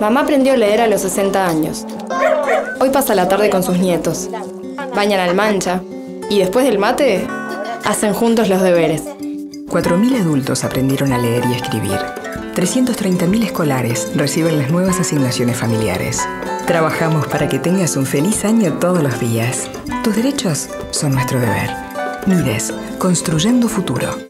Mamá aprendió a leer a los 60 años. Hoy pasa la tarde con sus nietos. Bañan al mancha y después del mate hacen juntos los deberes. 4.000 adultos aprendieron a leer y escribir. 330.000 escolares reciben las nuevas asignaciones familiares. Trabajamos para que tengas un feliz año todos los días. Tus derechos son nuestro deber. Mides, construyendo futuro.